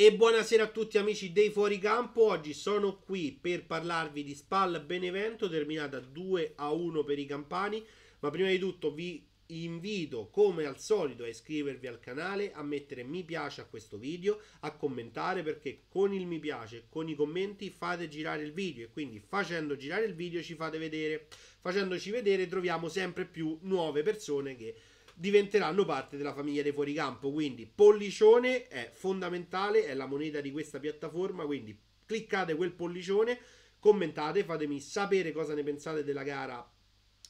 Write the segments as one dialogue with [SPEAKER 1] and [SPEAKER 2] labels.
[SPEAKER 1] E buonasera a tutti amici dei Fuoricampo, oggi sono qui per parlarvi di Spal Benevento terminata 2 a 1 per i campani, ma prima di tutto vi invito come al solito a iscrivervi al canale, a mettere mi piace a questo video, a commentare perché con il mi piace, con i commenti fate girare il video. E quindi facendo girare il video ci fate vedere, facendoci vedere troviamo sempre più nuove persone che diventeranno parte della famiglia dei fuoricampo. Quindi pollicione è fondamentale, è la moneta di questa piattaforma, quindi cliccate quel pollicione, commentate, fatemi sapere cosa ne pensate della gara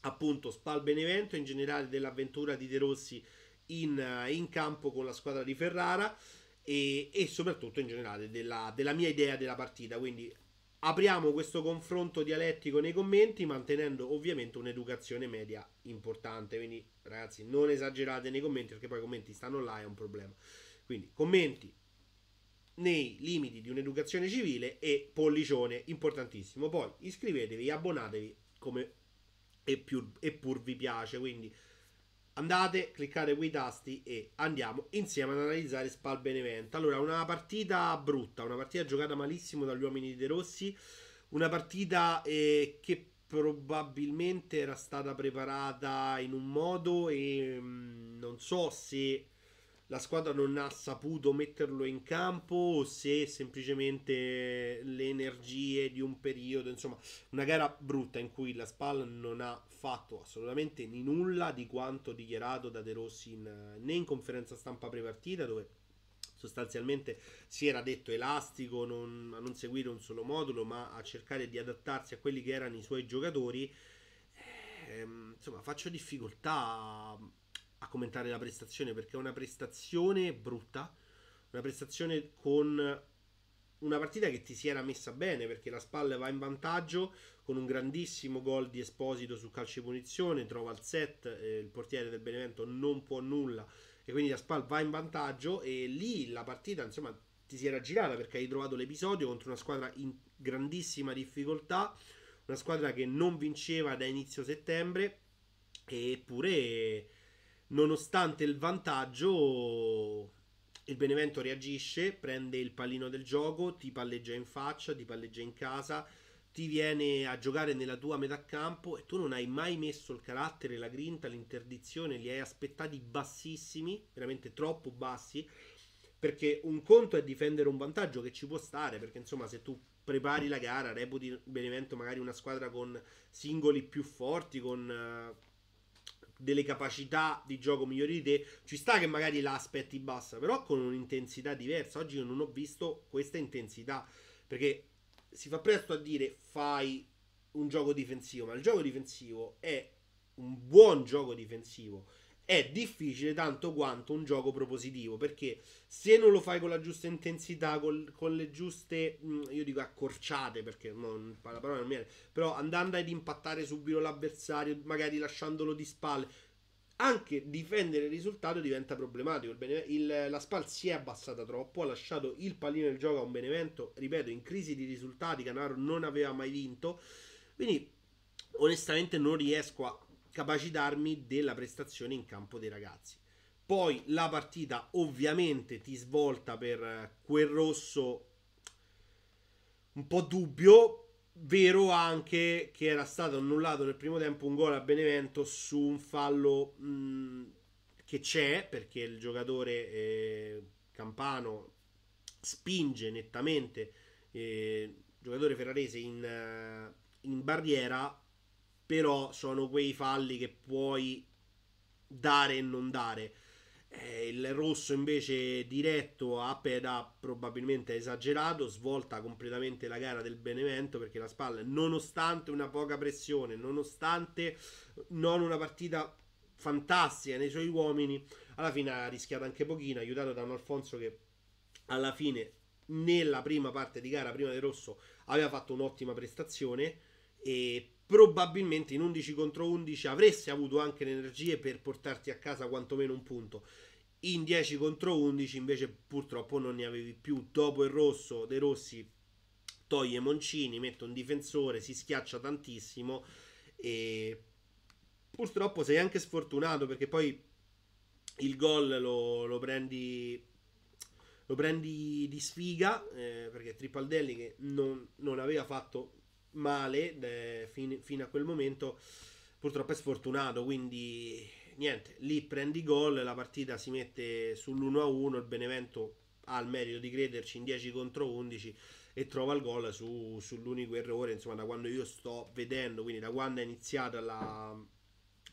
[SPEAKER 1] appunto Spal Benevento, in generale dell'avventura di De Rossi in, in campo con la squadra di Ferrara e, e soprattutto in generale della, della mia idea della partita. Quindi apriamo questo confronto dialettico nei commenti mantenendo ovviamente un'educazione media importante. Quindi ragazzi non esagerate nei commenti perché poi i commenti stanno là è un problema. Quindi commenti nei limiti di un'educazione civile e pollicione importantissimo. Poi iscrivetevi abbonatevi come e, più, e pur vi piace. Quindi andate, cliccate quei tasti e andiamo insieme ad analizzare Spal Benevento. Allora, una partita brutta, una partita giocata malissimo dagli uomini De Rossi, una partita eh, che probabilmente era stata preparata in un modo e mh, mm, non so se la squadra non ha saputo metterlo in campo o se semplicemente le energie di un periodo, insomma, una gara brutta in cui la Spal non ha fatto assolutamente nulla di quanto dichiarato da De Rossi in, né in conferenza stampa prepartita dove sostanzialmente si era detto elastico non, a non seguire un solo modulo ma a cercare di adattarsi a quelli che erano i suoi giocatori. Eh, insomma faccio difficoltà a commentare la prestazione perché è una prestazione brutta, una prestazione con una partita che ti si era messa bene perché la Spalla va in vantaggio con un grandissimo gol di Esposito su calcio di punizione, trova il set, eh, il portiere del Benevento non può nulla e quindi la Spal va in vantaggio e lì la partita insomma ti si era girata perché hai trovato l'episodio contro una squadra in grandissima difficoltà, una squadra che non vinceva da inizio settembre eppure Nonostante il vantaggio, il Benevento reagisce, prende il pallino del gioco, ti palleggia in faccia, ti palleggia in casa, ti viene a giocare nella tua metà campo e tu non hai mai messo il carattere, la grinta, l'interdizione, li hai aspettati bassissimi, veramente troppo bassi, perché un conto è difendere un vantaggio che ci può stare, perché insomma se tu prepari la gara, reputi Benevento magari una squadra con singoli più forti, con uh, delle capacità di gioco migliori di te, ci sta che magari la aspetti bassa, però con un'intensità diversa. Oggi io non ho visto questa intensità, perché si fa presto a dire fai un gioco difensivo, ma il gioco difensivo è un buon gioco difensivo è difficile tanto quanto un gioco propositivo perché se non lo fai con la giusta intensità col, con le giuste mm, io dico accorciate perché non, la parola non viene però andando ad impattare subito l'avversario magari lasciandolo di spalle anche difendere il risultato diventa problematico il il, la SPAL si è abbassata troppo ha lasciato il pallino del gioco a un Benevento ripeto in crisi di risultati Canaro non aveva mai vinto quindi onestamente non riesco a capacitarmi della prestazione in campo dei ragazzi. Poi la partita ovviamente ti svolta per quel rosso un po' dubbio, vero anche che era stato annullato nel primo tempo un gol a Benevento su un fallo mh, mm, che c'è perché il giocatore eh, Campano spinge nettamente eh, il giocatore ferrarese in, uh, in barriera però sono quei falli che puoi dare e non dare. Eh, il rosso invece diretto a Peda probabilmente esagerato, svolta completamente la gara del Benevento perché la spalla, nonostante una poca pressione, nonostante non una partita fantastica nei suoi uomini, alla fine ha rischiato anche pochino, aiutato da un Alfonso che alla fine nella prima parte di gara, prima del rosso, aveva fatto un'ottima prestazione e probabilmente in 11 contro 11 avresti avuto anche le energie per portarti a casa quantomeno un punto. In 10 contro 11 invece purtroppo non ne avevi più. Dopo il rosso De Rossi toglie Moncini, mette un difensore, si schiaccia tantissimo e purtroppo sei anche sfortunato perché poi il gol lo, lo prendi lo prendi di sfiga eh, perché Tripaldelli che non, non aveva fatto male eh, fin, fino a quel momento purtroppo è sfortunato quindi niente lì prendi gol la partita si mette sull'1-1 il Benevento ha il merito di crederci in 10 contro 11 e trova il gol su, sull'unico errore insomma da quando io sto vedendo quindi da quando è iniziata la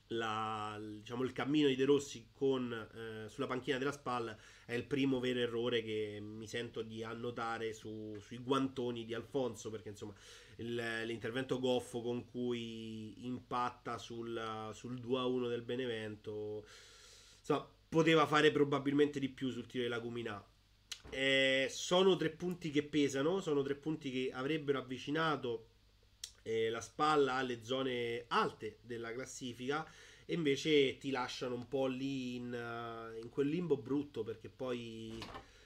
[SPEAKER 1] la, diciamo, il cammino di De Rossi con, eh, sulla panchina della spalla è il primo vero errore che mi sento di annotare su, sui guantoni di Alfonso perché insomma il, l'intervento goffo con cui impatta sul, sul 2-1 del Benevento insomma, poteva fare probabilmente di più sul tiro di Lagumina. Eh, sono tre punti che pesano sono tre punti che avrebbero avvicinato eh, la spalla alle zone alte della classifica e invece ti lasciano un po' lì in, uh, in quel limbo brutto perché poi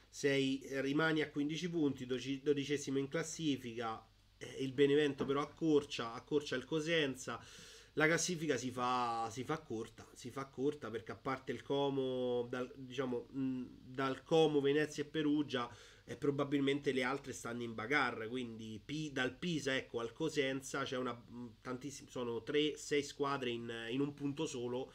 [SPEAKER 1] sei, rimani a 15 punti, dodicesimo in classifica, eh, il Benevento però accorcia, accorcia il Cosenza, la classifica si fa, si fa corta, si fa corta perché a parte il Como, dal, diciamo, mh, dal Como, Venezia e Perugia e probabilmente le altre stanno in bagarre quindi P, dal Pisa ecco al Cosenza c'è una sono 3-6 squadre in, in, un punto solo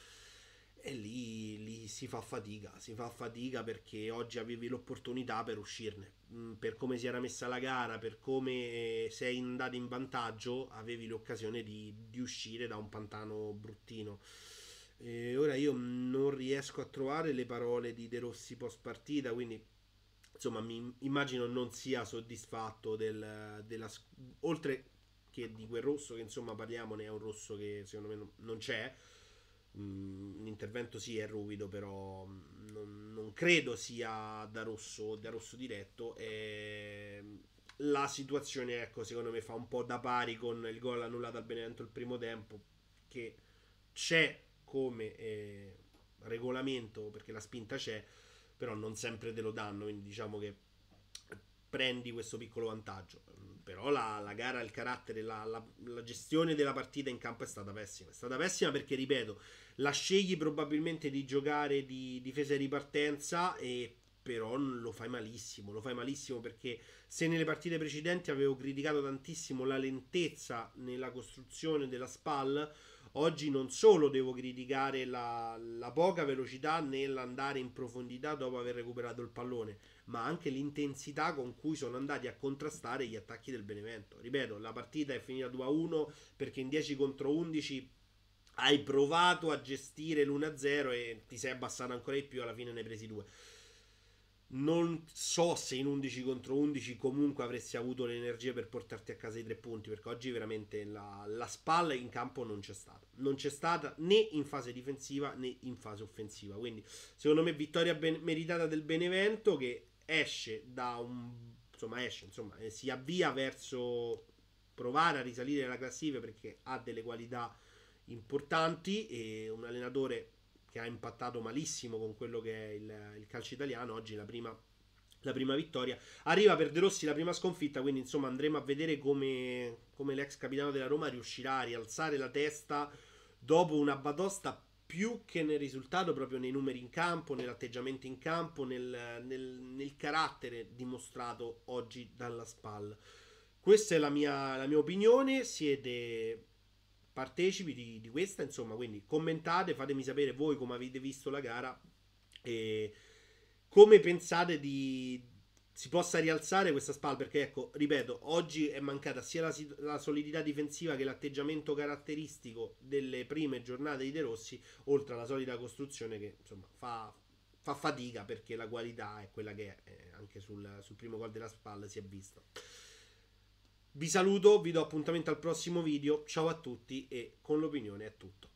[SPEAKER 1] e lì, lì, si fa fatica si fa fatica perché oggi avevi l'opportunità per uscirne per come si era messa la gara per come sei andato in vantaggio avevi l'occasione di, di uscire da un pantano bruttino e ora io non riesco a trovare le parole di De Rossi post partita quindi insomma, mi immagino non sia soddisfatto del, della, oltre che di quel rosso che insomma parliamo, ne è un rosso che secondo me non c'è. Mm, l'intervento sì è ruvido, però non, non, credo sia da rosso, da rosso diretto. E la situazione, ecco, secondo me fa un po' da pari con il gol annullato al Benevento il primo tempo, che c'è come eh, regolamento, perché la spinta c'è, però non sempre te lo danno, quindi diciamo che prendi questo piccolo vantaggio. Però la, la gara, il carattere, la, la, la, gestione della partita in campo è stata pessima. È stata pessima perché, ripeto, la scegli probabilmente di giocare di difesa e ripartenza e però lo fai malissimo, lo fai malissimo perché se nelle partite precedenti avevo criticato tantissimo la lentezza nella costruzione della SPAL, Oggi non solo devo criticare la, la poca velocità nell'andare in profondità dopo aver recuperato il pallone, ma anche l'intensità con cui sono andati a contrastare gli attacchi del Benevento. Ripeto, la partita è finita 2-1 perché in 10 contro 11 hai provato a gestire l'1-0 e ti sei abbassato ancora di più, alla fine ne hai presi due non so se in 11 contro 11 comunque avresti avuto l'energia per portarti a casa i tre punti perché oggi veramente la, la, spalla in campo non c'è stata. Non c'è stata né in fase difensiva né in fase offensiva. Quindi secondo me vittoria ben, meritata del Benevento che esce da un insomma esce insomma eh, si avvia verso provare a risalire la classifica perché ha delle qualità importanti e un allenatore che ha impattato malissimo con quello che è il, il calcio italiano. Oggi la prima, la prima, vittoria. Arriva per De Rossi la prima sconfitta, quindi insomma andremo a vedere come, come l'ex capitano della Roma riuscirà a rialzare la testa dopo una batosta più che nel risultato, proprio nei numeri in campo, nell'atteggiamento in campo, nel, nel, nel carattere dimostrato oggi dalla SPAL. Questa è la mia, la mia opinione. Siete partecipi di, di, questa, insomma, quindi commentate, fatemi sapere voi come avete visto la gara e come pensate di si possa rialzare questa spalla perché ecco, ripeto, oggi è mancata sia la, la, solidità difensiva che l'atteggiamento caratteristico delle prime giornate di De Rossi, oltre alla solida costruzione che insomma fa, fa fatica perché la qualità è quella che è, eh, anche sul, sul primo gol della spalla si è visto. Vi saluto, vi do appuntamento al prossimo video, ciao a tutti e con l'opinione è tutto.